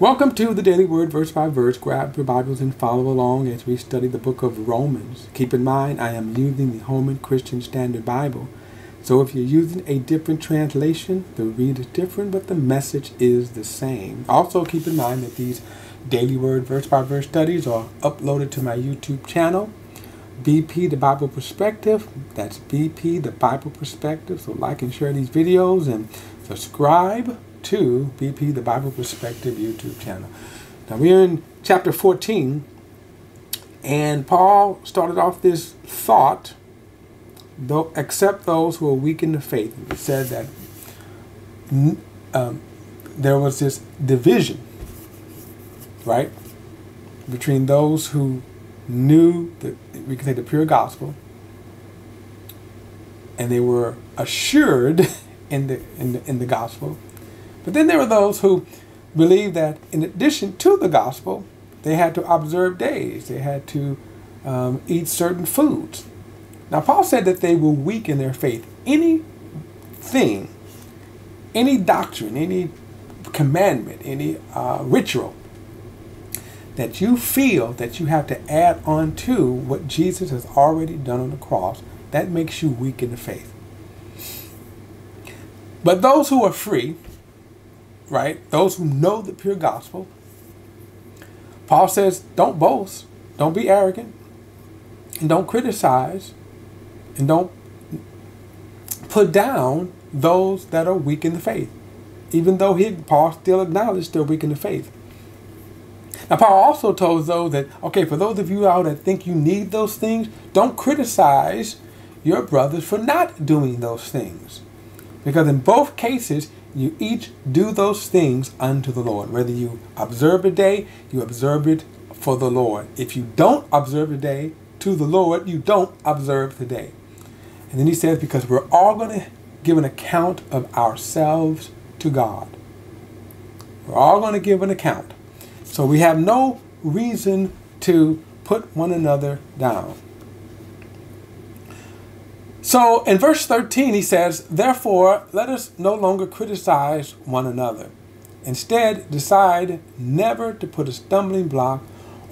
Welcome to the Daily Word, verse by verse. Grab your Bibles and follow along as we study the book of Romans. Keep in mind, I am using the Holman Christian Standard Bible. So if you're using a different translation, the read is different, but the message is the same. Also, keep in mind that these Daily Word, verse by verse studies are uploaded to my YouTube channel, BP the Bible Perspective. That's BP the Bible Perspective. So like and share these videos and subscribe to BP the Bible Perspective YouTube channel. Now we're in chapter 14, and Paul started off this thought, though, accept those who are weak in the faith. He said that um, there was this division, right, between those who knew that we can say the pure gospel, and they were assured in the in the, in the gospel, but then there were those who believed that in addition to the gospel, they had to observe days, they had to um, eat certain foods. Now, Paul said that they were weak in their faith. Anything, any doctrine, any commandment, any uh, ritual that you feel that you have to add on to what Jesus has already done on the cross, that makes you weak in the faith. But those who are free, right? Those who know the pure gospel. Paul says, don't boast, don't be arrogant, and don't criticize, and don't put down those that are weak in the faith. Even though he, Paul still acknowledged they're weak in the faith. Now, Paul also told those that, okay, for those of you out that think you need those things, don't criticize your brothers for not doing those things. Because in both cases, you each do those things unto the Lord. Whether you observe a day, you observe it for the Lord. If you don't observe a day to the Lord, you don't observe the day. And then he says, because we're all going to give an account of ourselves to God. We're all going to give an account. So we have no reason to put one another down. So in verse 13, he says, Therefore, let us no longer criticize one another. Instead, decide never to put a stumbling block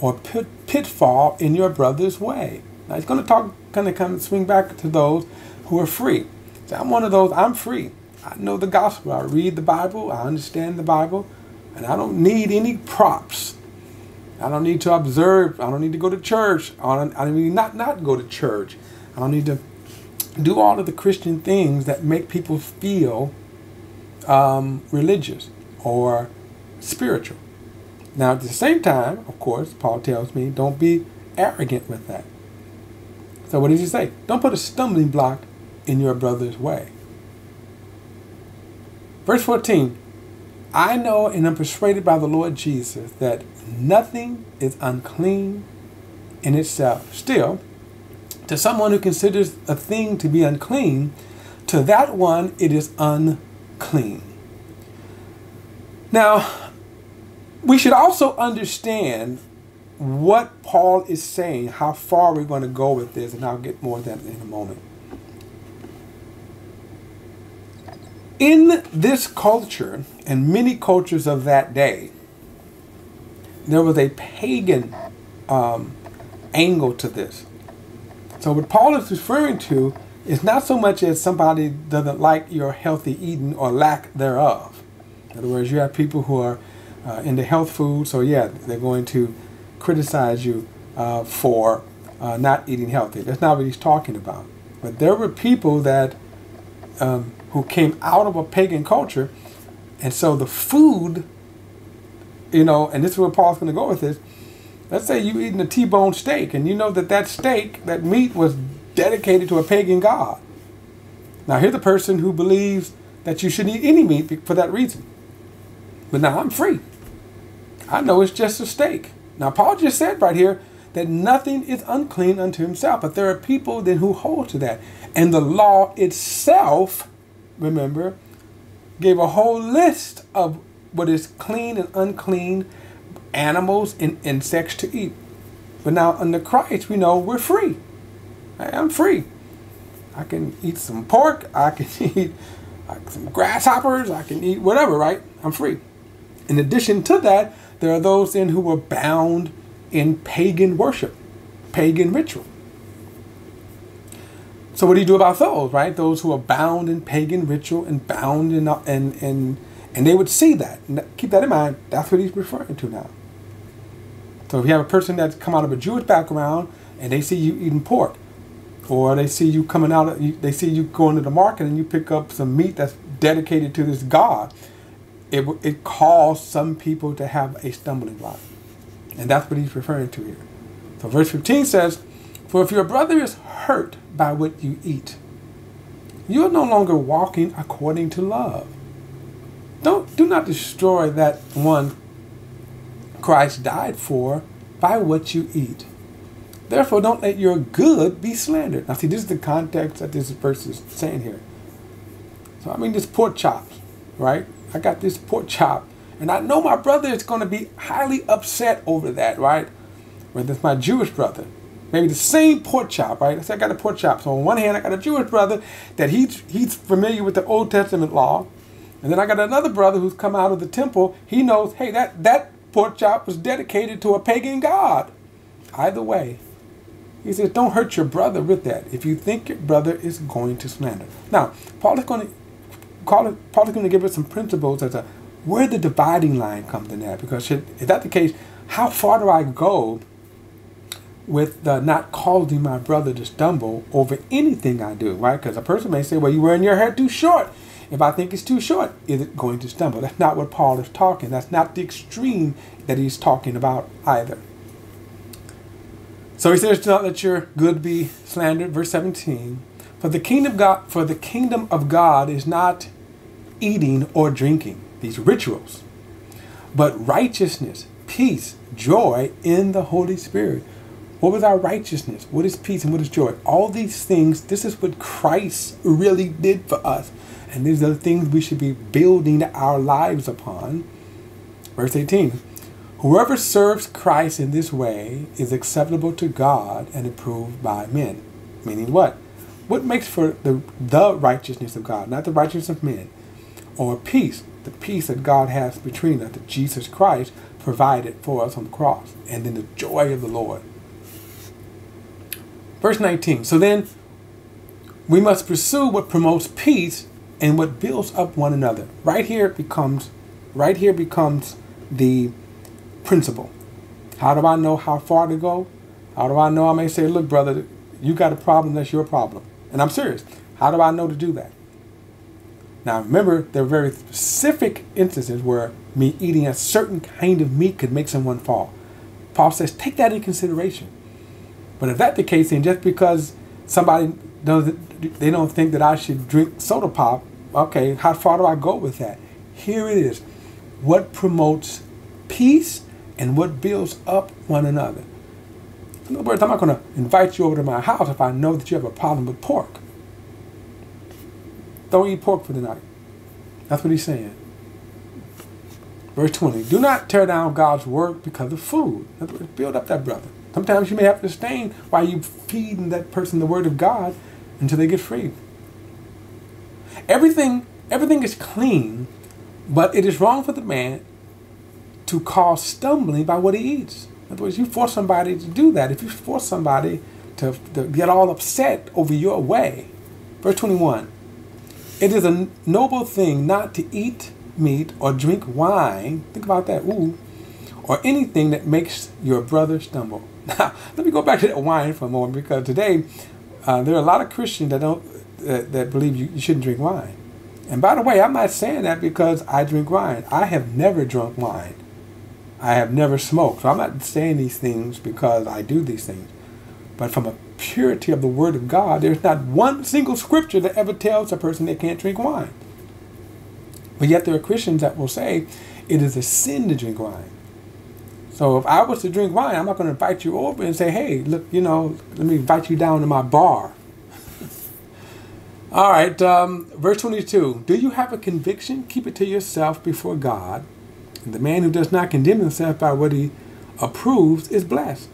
or pit, pitfall in your brother's way. Now, he's going to talk, kind of come swing back to those who are free. So I'm one of those, I'm free. I know the gospel. I read the Bible. I understand the Bible. And I don't need any props. I don't need to observe. I don't need to go to church. I don't, I need not, not go to church. I don't need to do all of the Christian things that make people feel um, religious or spiritual. Now, at the same time, of course, Paul tells me don't be arrogant with that. So, what does he say? Don't put a stumbling block in your brother's way. Verse 14 I know and am persuaded by the Lord Jesus that nothing is unclean in itself. Still, to someone who considers a thing to be unclean, to that one it is unclean. Now, we should also understand what Paul is saying, how far we're going to go with this, and I'll get more of that in a moment. In this culture, and many cultures of that day, there was a pagan um, angle to this. So what Paul is referring to is not so much as somebody doesn't like your healthy eating or lack thereof. In other words, you have people who are uh, into health food, so yeah, they're going to criticize you uh, for uh, not eating healthy. That's not what he's talking about. But there were people that um, who came out of a pagan culture, and so the food, you know, and this is where Paul's going to go with this Let's say you're eating a T-bone steak and you know that that steak, that meat was dedicated to a pagan god. Now here's a person who believes that you shouldn't eat any meat for that reason. But now I'm free. I know it's just a steak. Now Paul just said right here that nothing is unclean unto himself. But there are people then who hold to that. And the law itself, remember, gave a whole list of what is clean and unclean animals and insects to eat. But now under Christ, we know we're free. I'm free. I can eat some pork. I can eat some grasshoppers. I can eat whatever, right? I'm free. In addition to that, there are those in who were bound in pagan worship, pagan ritual. So what do you do about those, right? Those who are bound in pagan ritual and bound in and and and they would see that. keep that in mind. That's what he's referring to now. So if you have a person that's come out of a Jewish background and they see you eating pork, or they see you coming out, of, they see you going to the market and you pick up some meat that's dedicated to this God, it it caused some people to have a stumbling block, and that's what he's referring to here. So verse 15 says, "For if your brother is hurt by what you eat, you are no longer walking according to love." Don't do not destroy that one Christ died for by what you eat. Therefore, don't let your good be slandered. Now, see, this is the context that this verse is saying here. So, I mean, this pork chops, right? I got this pork chop, and I know my brother is going to be highly upset over that, right? Whether it's my Jewish brother, maybe the same pork chop, right? I say I got a pork chop. So on one hand, I got a Jewish brother that he's he's familiar with the Old Testament law, and then I got another brother who's come out of the temple. He knows, hey, that that pork chop was dedicated to a pagan god. Either way, he says, don't hurt your brother with that. If you think your brother is going to slander. Now, Paul is going to Paul is going to give us some principles as to where the dividing line comes in that. Because if that's the case, how far do I go with not causing my brother to stumble over anything I do, right? Because a person may say, well, you're wearing your hair too short. If I think it's too short, is it going to stumble? That's not what Paul is talking. That's not the extreme that he's talking about either. So he says, "Do not let your good be slandered." Verse 17. For the kingdom of God, for the kingdom of God is not eating or drinking these rituals, but righteousness, peace, joy in the Holy Spirit. What was our righteousness? What is peace and what is joy? All these things, this is what Christ really did for us. And these are the things we should be building our lives upon. Verse 18 Whoever serves Christ in this way is acceptable to God and approved by men. Meaning what? What makes for the, the righteousness of God, not the righteousness of men, or peace, the peace that God has between us, that Jesus Christ provided for us on the cross, and then the joy of the Lord. Verse 19. So then, we must pursue what promotes peace and what builds up one another. Right here becomes, right here becomes the principle. How do I know how far to go? How do I know? I may say, look, brother, you got a problem, that's your problem. And I'm serious. How do I know to do that? Now, remember, there are very specific instances where me eating a certain kind of meat could make someone fall. Paul says, take that in consideration. But if that's the case, then just because somebody doesn't, they don't think that I should drink soda pop, okay, how far do I go with that? Here it is. What promotes peace and what builds up one another. In other words, I'm not going to invite you over to my house if I know that you have a problem with pork. Don't eat pork for the night. That's what he's saying. Verse 20 Do not tear down God's work because of food. In other words, build up that brother. Sometimes you may have to sustain while you feeding that person the word of God until they get free. Everything, everything is clean, but it is wrong for the man to cause stumbling by what he eats. In other words, you force somebody to do that. If you force somebody to, to get all upset over your way. Verse 21 It is a noble thing not to eat meat or drink wine. Think about that. Ooh. Or anything that makes your brother stumble. Now, let me go back to that wine for a moment because today uh, there are a lot of Christians that don't that believe you, you shouldn't drink wine. And by the way, I'm not saying that because I drink wine. I have never drunk wine. I have never smoked. So I'm not saying these things because I do these things. But from a purity of the Word of God, there's not one single scripture that ever tells a person they can't drink wine. But yet there are Christians that will say it is a sin to drink wine. So if I was to drink wine, I'm not going to invite you over and say, hey, look, you know, let me invite you down to my bar. All right, um, verse 22. Do you have a conviction? Keep it to yourself before God. The man who does not condemn himself by what he approves is blessed.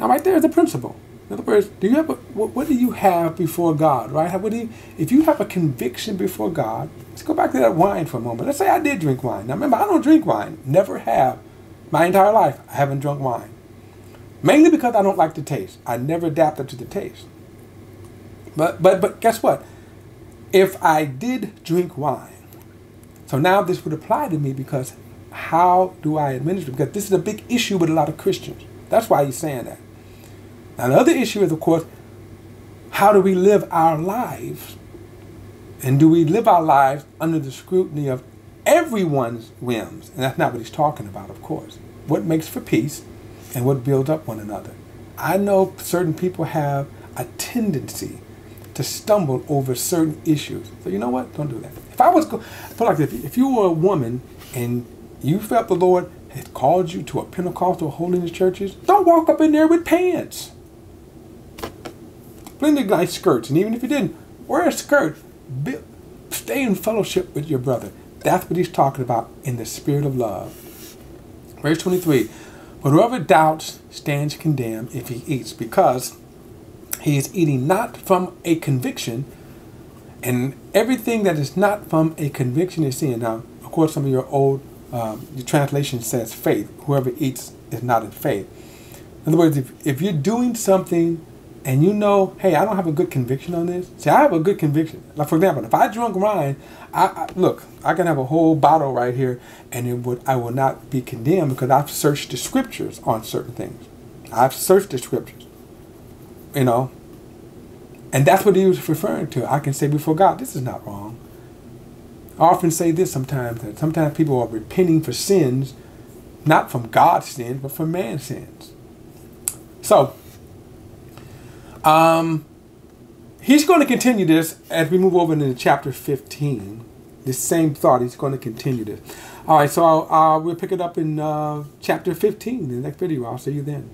Now, right there is the principle. In other words, do you have a, what, what do you have before God, right? What do you, if you have a conviction before God, let's go back to that wine for a moment. Let's say I did drink wine. Now remember, I don't drink wine. Never have. My entire life, I haven't drunk wine. Mainly because I don't like the taste. I never adapted to the taste. But but but guess what? If I did drink wine, so now this would apply to me because how do I administer? Because this is a big issue with a lot of Christians. That's why he's saying that. Now, the other issue is, of course, how do we live our lives? And do we live our lives under the scrutiny of everyone's whims? And that's not what he's talking about, of course. What makes for peace and what builds up one another. I know certain people have a tendency to stumble over certain issues. So you know what? Don't do that. If I was, I feel like if, if you were a woman and you felt the Lord had called you to a Pentecostal holiness churches, don't walk up in there with pants. Of nice skirts, and even if you didn't, wear a skirt. Stay in fellowship with your brother. That's what he's talking about in the spirit of love. Verse 23 But whoever doubts stands condemned if he eats, because he is eating not from a conviction, and everything that is not from a conviction is sin. Now, of course, some of your old um, your translation says faith. Whoever eats is not in faith. In other words, if, if you're doing something and you know, hey, I don't have a good conviction on this. See, I have a good conviction. Like for example, if I drunk wine, I, I, look, I can have a whole bottle right here, and it would I will not be condemned because I've searched the scriptures on certain things. I've searched the scriptures, you know, and that's what he was referring to. I can say before God, this is not wrong. I often say this sometimes that sometimes people are repenting for sins, not from God's sins, but from man's sins. So um, he's going to continue this as we move over into chapter 15. The same thought, he's going to continue this. All right, so uh, we'll pick it up in uh, chapter 15 in the next video. I'll see you then.